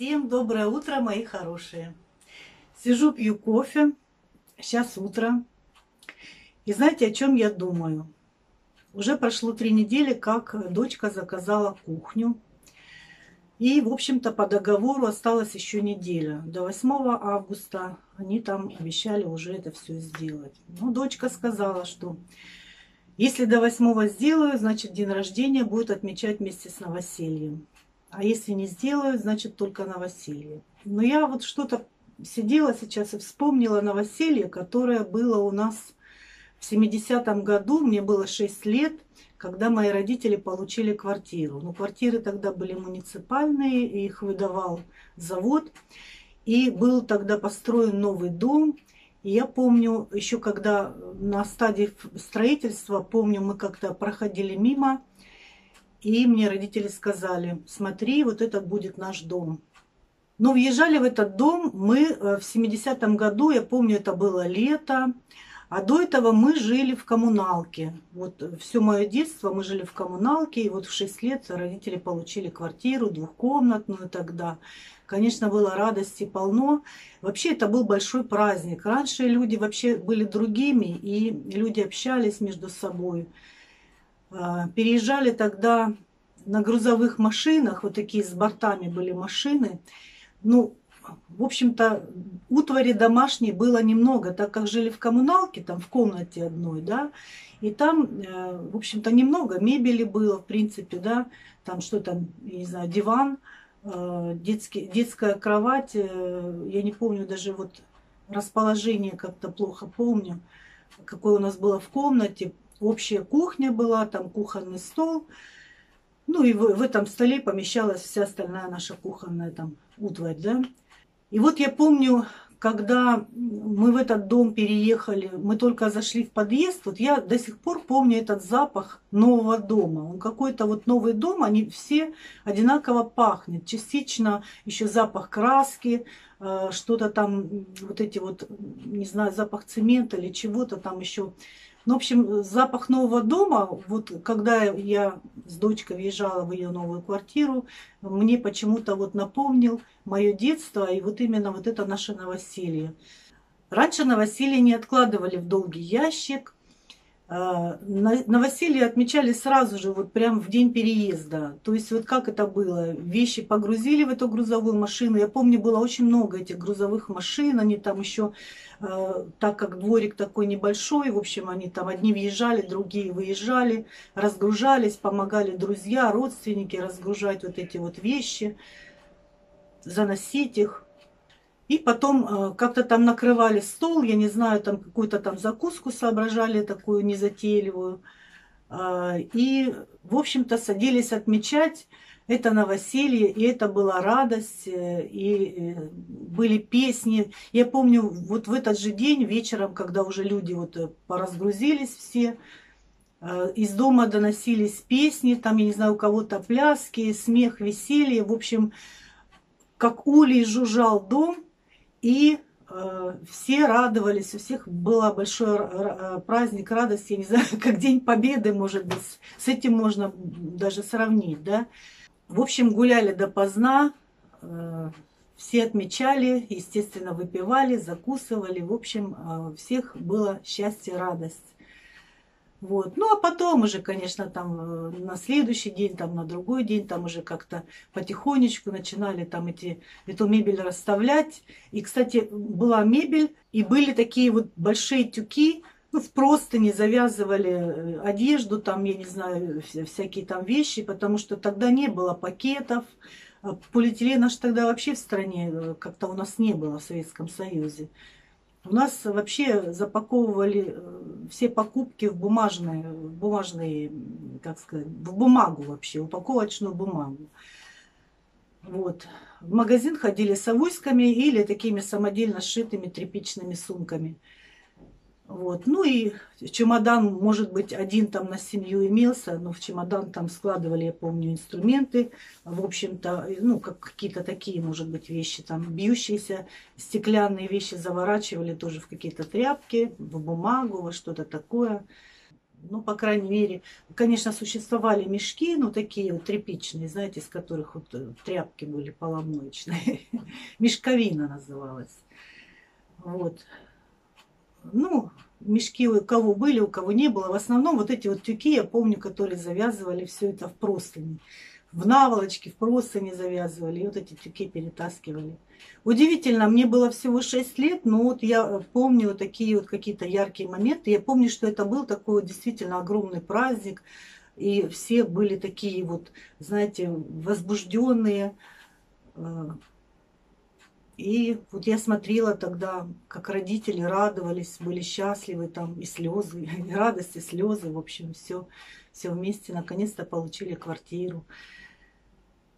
Всем доброе утро, мои хорошие. Сижу, пью кофе. Сейчас утро. И знаете, о чем я думаю? Уже прошло три недели, как дочка заказала кухню. И, в общем-то, по договору осталась еще неделя. До 8 августа они там обещали уже это все сделать. Но дочка сказала, что если до 8 сделаю, значит день рождения будет отмечать вместе с новосельем. А если не сделаю, значит только новоселье. Но я вот что-то сидела сейчас и вспомнила новоселье, которое было у нас в 70-м году. Мне было 6 лет, когда мои родители получили квартиру. Но квартиры тогда были муниципальные, их выдавал завод. И был тогда построен новый дом. И я помню, еще когда на стадии строительства, помню, мы как-то проходили мимо, и мне родители сказали, смотри, вот это будет наш дом. Но въезжали в этот дом мы э, в 70-м году, я помню, это было лето, а до этого мы жили в коммуналке. Вот все мое детство мы жили в коммуналке, и вот в 6 лет родители получили квартиру двухкомнатную тогда. Конечно, было радости полно. Вообще это был большой праздник. Раньше люди вообще были другими, и люди общались между собой. А, переезжали тогда на грузовых машинах, вот такие с бортами были машины. Ну, в общем-то, утвари домашней было немного, так как жили в коммуналке, там в комнате одной, да, и там, э, в общем-то, немного мебели было, в принципе, да, там что там, не знаю, диван, э, детский, детская кровать, э, я не помню даже вот расположение как-то плохо помню, какое у нас было в комнате, общая кухня была, там кухонный стол. Ну и в, в этом столе помещалась вся остальная наша кухонная там утварь, да. И вот я помню, когда мы в этот дом переехали, мы только зашли в подъезд, вот я до сих пор помню этот запах нового дома. Он какой-то вот новый дом, они все одинаково пахнет. Частично еще запах краски, э, что-то там, вот эти вот, не знаю, запах цемента или чего-то там еще ну, в общем, запах нового дома, вот когда я с дочкой въезжала в ее новую квартиру, мне почему-то вот напомнил мое детство и вот именно вот это наше новоселье. Раньше новоселье не откладывали в долгий ящик, Новоселье отмечали сразу же, вот прям в день переезда. То есть вот как это было? Вещи погрузили в эту грузовую машину. Я помню, было очень много этих грузовых машин. Они там еще, а, так как дворик такой небольшой, в общем, они там одни въезжали, другие выезжали, разгружались, помогали друзья, родственники разгружать вот эти вот вещи, заносить их. И потом э, как-то там накрывали стол, я не знаю, там какую-то там закуску соображали, такую незатейливую. А, и, в общем-то, садились отмечать это новоселье, и это была радость, э, и э, были песни. Я помню, вот в этот же день вечером, когда уже люди вот поразгрузились все, из дома доносились песни, там, я не знаю, у кого-то пляски, смех, веселье. В общем, как улей жужжал дом – и э, все радовались, у всех был большой э, праздник, радость, я не знаю, как День Победы, может быть, с этим можно даже сравнить, да. В общем, гуляли допоздна, э, все отмечали, естественно, выпивали, закусывали, в общем, э, всех было счастье, радость. Вот. Ну, а потом уже, конечно, там э, на следующий день, там на другой день, там уже как-то потихонечку начинали там эти, эту мебель расставлять. И, кстати, была мебель, и были такие вот большие тюки, ну, просто не завязывали э, одежду, там, я не знаю, всякие там вещи, потому что тогда не было пакетов. А полиэтилена аж тогда вообще в стране э, как-то у нас не было в Советском Союзе. У нас вообще запаковывали э, все покупки в бумажные, в бумажные, как сказать, в бумагу вообще, упаковочную бумагу. Вот. В магазин ходили с авоськами или такими самодельно сшитыми тряпичными сумками. Вот. Ну и чемодан, может быть, один там на семью имелся, но в чемодан там складывали, я помню, инструменты. В общем-то, ну, как какие-то такие, может быть, вещи, там, бьющиеся стеклянные вещи заворачивали тоже в какие-то тряпки, в бумагу, во что-то такое. ну, по крайней мере, конечно, существовали мешки, ну, такие вот тряпичные, знаете, из которых вот э, тряпки были поломоечные. Мешковина называлась. Вот. Ну, мешки у кого были, у кого не было. В основном вот эти вот тюки, я помню, которые завязывали все это в простыни в наволочке, в простыни завязывали, и вот эти тюки перетаскивали. Удивительно, мне было всего 6 лет, но вот я помню вот такие вот какие-то яркие моменты. Я помню, что это был такой действительно огромный праздник, и все были такие вот, знаете, возбужденные. И вот я смотрела тогда, как родители радовались, были счастливы, там и слезы, и радость, и слезы, в общем, все, все вместе наконец-то получили квартиру.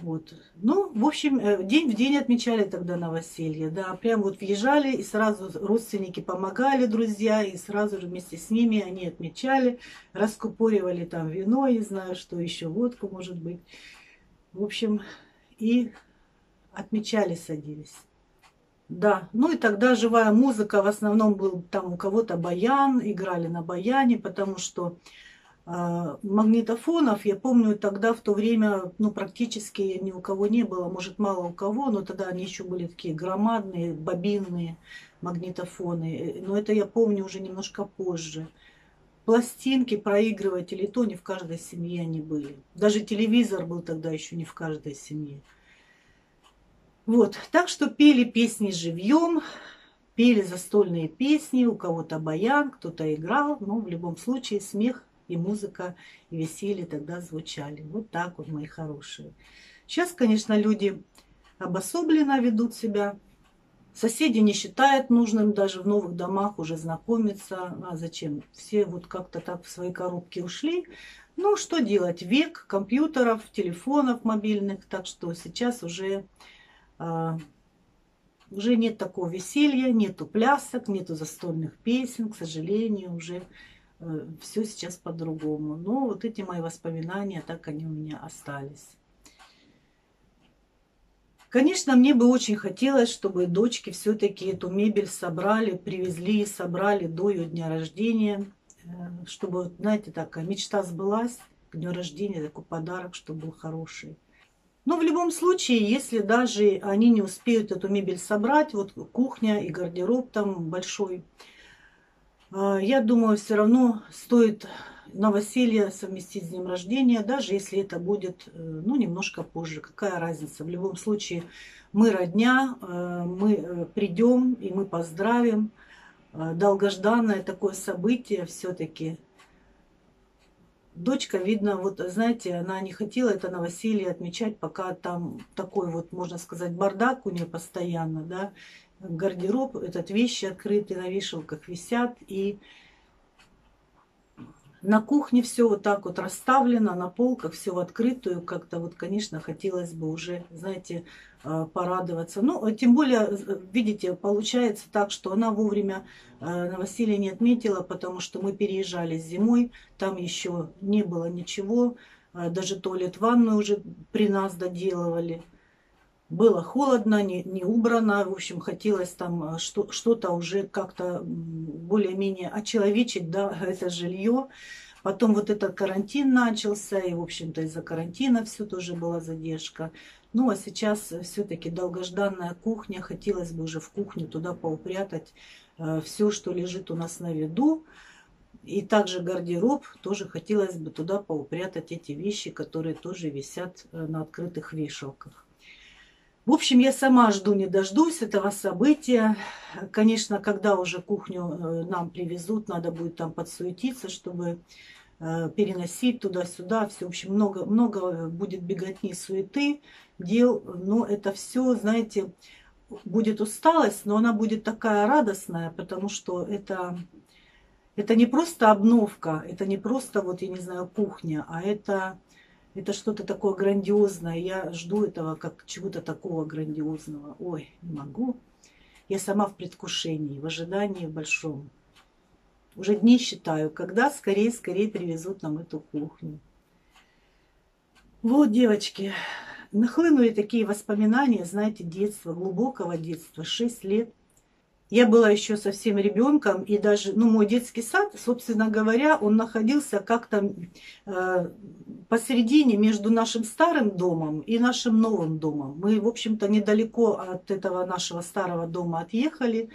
Вот. Ну, в общем, э, день в день отмечали тогда новоселье, да, прям вот въезжали, и сразу родственники помогали, друзья, и сразу же вместе с ними они отмечали, раскупоривали там вино, не знаю, что еще, водку, может быть. В общем, и отмечали, садились. Да, ну и тогда живая музыка, в основном был там у кого-то баян, играли на баяне, потому что а, магнитофонов, я помню, тогда в то время ну, практически ни у кого не было, может мало у кого, но тогда они еще были такие громадные, бобинные магнитофоны. Но это я помню уже немножко позже. Пластинки, проигрыватели, то не в каждой семье они были. Даже телевизор был тогда еще не в каждой семье. Вот, так что пели песни живьем, пели застольные песни, у кого-то баян, кто-то играл, но в любом случае смех и музыка, и веселье тогда звучали. Вот так вот, мои хорошие. Сейчас, конечно, люди обособленно ведут себя. Соседи не считают нужным даже в новых домах уже знакомиться. А зачем? Все вот как-то так в свои коробки ушли. Ну, что делать? Век компьютеров, телефонов мобильных. Так что сейчас уже, уже нет такого веселья, нету плясок, нету застольных песен. К сожалению, уже Э, все сейчас по-другому. Но вот эти мои воспоминания, так они у меня остались. Конечно, мне бы очень хотелось, чтобы дочки все-таки эту мебель собрали, привезли, собрали до ее дня рождения, э, чтобы, знаете, такая мечта сбылась к дню рождения, такой подарок, чтобы был хороший. Но в любом случае, если даже они не успеют эту мебель собрать, вот кухня и гардероб там большой, а, я думаю, все равно стоит новоселье совместить с днем рождения, даже если это будет э, ну, немножко позже. Какая разница? В любом случае, мы родня, э, мы э, придем и мы поздравим. Долгожданное такое событие все-таки. Дочка, видно, вот знаете, она не хотела это новоселье отмечать, пока там такой вот, можно сказать, бардак у нее постоянно, да, гардероб, этот вещи открытые на вешалках висят. И на кухне все вот так вот расставлено, на полках все в открытую. Как-то вот, конечно, хотелось бы уже, знаете, порадоваться. Ну, тем более, видите, получается так, что она вовремя э, новоселье не отметила, потому что мы переезжали зимой, там еще не было ничего, э, даже туалет, ванную уже при нас доделывали было холодно, не, не убрано, в общем, хотелось там э, что, что-то уже как-то более-менее очеловечить, да, это жилье. Потом вот этот карантин начался, и, в общем-то, из-за карантина все тоже была задержка. Ну, а сейчас все-таки долгожданная кухня, хотелось бы уже в кухню туда поупрятать э, все, что лежит у нас на виду. И также гардероб, тоже хотелось бы туда поупрятать эти вещи, которые тоже висят э, на открытых вешалках. В общем, я сама жду не дождусь этого события. Конечно, когда уже кухню э, нам привезут, надо будет там подсуетиться, чтобы э, переносить туда-сюда. Все, в общем, много, много будет беготни, суеты, дел. Но это все, знаете, будет усталость, но она будет такая радостная, потому что это, это не просто обновка, это не просто, вот, я не знаю, кухня, а это это что-то такое грандиозное. Я жду этого как чего-то такого грандиозного. Ой, не могу. Я сама в предвкушении, в ожидании большом. Уже дни считаю, когда скорее-скорее привезут нам эту кухню. Вот, девочки, нахлынули такие воспоминания, знаете, детства, глубокого детства, 6 лет. Я была еще совсем ребенком, и даже, ну, мой детский сад, собственно говоря, он находился как-то э, посередине между нашим старым домом и нашим новым домом. Мы, в общем-то, недалеко от этого нашего старого дома отъехали.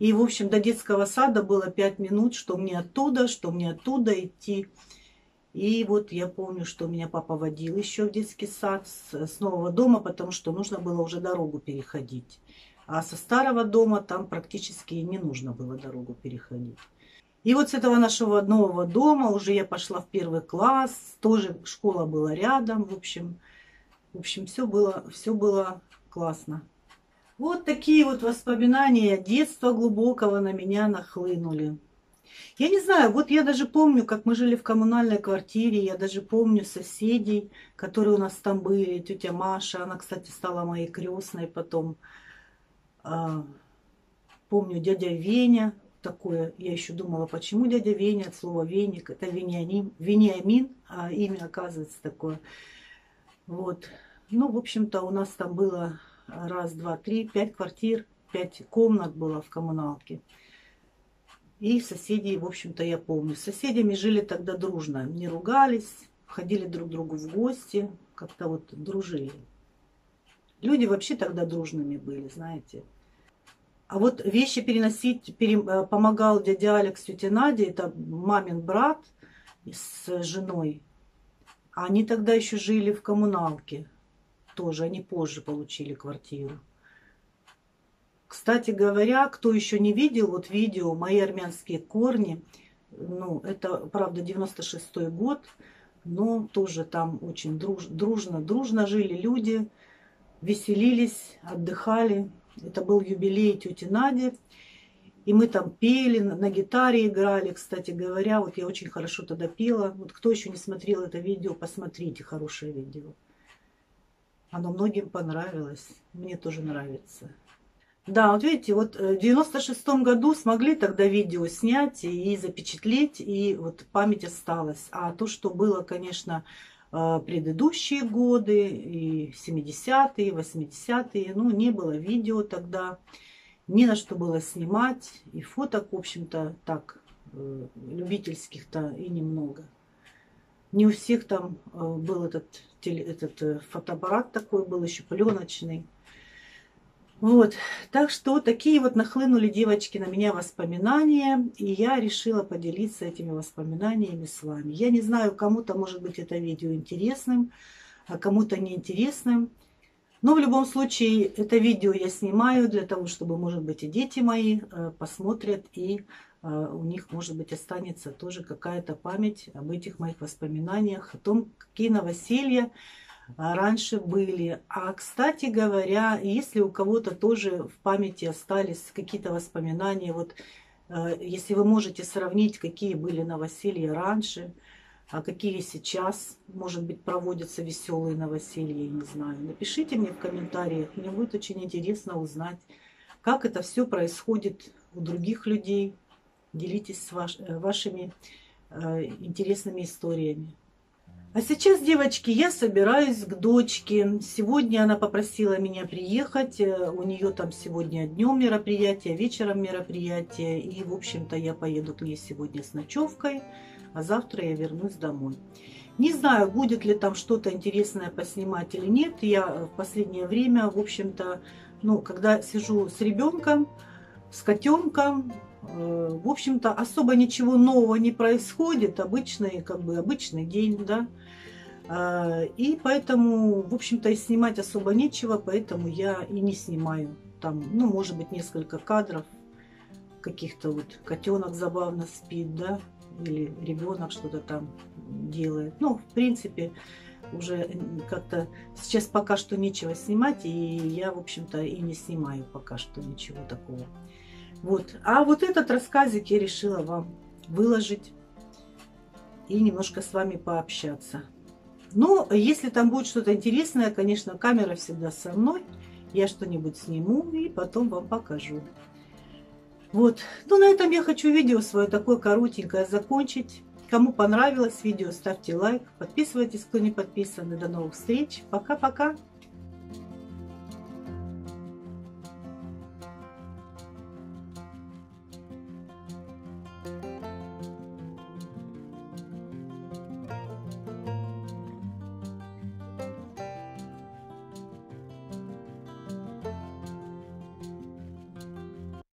И, в общем, до детского сада было пять минут, что мне оттуда, что мне оттуда идти. И вот я помню, что меня папа водил еще в детский сад с, с нового дома, потому что нужно было уже дорогу переходить. А со старого дома там практически не нужно было дорогу переходить. И вот с этого нашего нового дома уже я пошла в первый класс, тоже школа была рядом, в общем, в общем, все было, все было классно. Вот такие вот воспоминания детства глубокого на меня нахлынули. Я не знаю, вот я даже помню, как мы жили в коммунальной квартире, я даже помню соседей, которые у нас там были, тетя Маша, она, кстати, стала моей крестной потом. А, помню дядя Веня, такое, я еще думала, почему дядя Веня от слова Веник, это Вениамин, Вениамин, а имя оказывается такое. Вот. Ну, в общем-то, у нас там было раз, два, три, пять квартир, пять комнат было в коммуналке. И соседей, в общем-то, я помню. С соседями жили тогда дружно, не ругались, ходили друг к другу в гости, как-то вот дружили. Люди вообще тогда дружными были, знаете. А вот вещи переносить пере, э, помогал дядя Алекс тетя Надя, это мамин брат с женой. Они тогда еще жили в коммуналке тоже, они позже получили квартиру. Кстати говоря, кто еще не видел, вот видео «Мои армянские корни», ну, это, правда, 96-й год, но тоже там очень друж, дружно, дружно жили люди, веселились, отдыхали. Это был юбилей тети Нади. И мы там пели, на гитаре играли, кстати говоря. Вот я очень хорошо тогда пела. Вот кто еще не смотрел это видео, посмотрите хорошее видео. Оно многим понравилось. Мне тоже нравится. Да, вот видите, вот в 96 году смогли тогда видео снять и запечатлеть, и вот память осталась. А то, что было, конечно, э, предыдущие годы, и 70-е, 80-е, ну, не было видео тогда, не на что было снимать, и фоток, в общем-то, так, э, любительских-то и немного. Не у всех там э, был этот, этот э, фотоаппарат такой, был еще пленочный. Вот, так что такие вот нахлынули девочки на меня воспоминания, и я решила поделиться этими воспоминаниями с вами. Я не знаю, кому-то может быть это видео интересным, а кому-то неинтересным. Но в любом случае это видео я снимаю для того, чтобы, может быть, и дети мои э, посмотрят и у них, может быть, останется тоже какая-то память об этих моих воспоминаниях, о том, какие новоселья а, раньше были. А, кстати говоря, если у кого-то тоже в памяти остались какие-то воспоминания, вот а, если вы можете сравнить, какие были новоселья раньше, а какие сейчас, может быть, проводятся веселые новоселья, я не знаю. Напишите мне в комментариях, мне будет очень интересно узнать, как это все происходит у других людей, делитесь с ваш, э, вашими э, интересными историями. А сейчас, девочки, я собираюсь к дочке. Сегодня она попросила меня приехать. Э, у нее там сегодня днем мероприятие, вечером мероприятие. И, в общем-то, я поеду к ней сегодня с ночевкой, а завтра я вернусь домой. Не знаю, будет ли там что-то интересное поснимать или нет. Я в последнее время, в общем-то, ну, когда сижу с ребенком, с котенком, Э, в общем-то, особо ничего нового не происходит, обычный, как бы, обычный день, да. А, и поэтому, в общем-то, и снимать особо нечего, поэтому я и не снимаю. Там, ну, может быть, несколько кадров каких-то вот котенок забавно спит, да, или ребенок что-то там делает. Ну, в принципе, уже как-то сейчас пока что нечего снимать, и я, в общем-то, и не снимаю пока что ничего такого. Вот. А вот этот рассказик я решила вам выложить и немножко с вами пообщаться. Но если там будет что-то интересное, конечно, камера всегда со мной. Я что-нибудь сниму и потом вам покажу. Вот. Ну, на этом я хочу видео свое такое коротенькое закончить. Кому понравилось видео, ставьте лайк, подписывайтесь, кто не подписан. И до новых встреч. Пока-пока.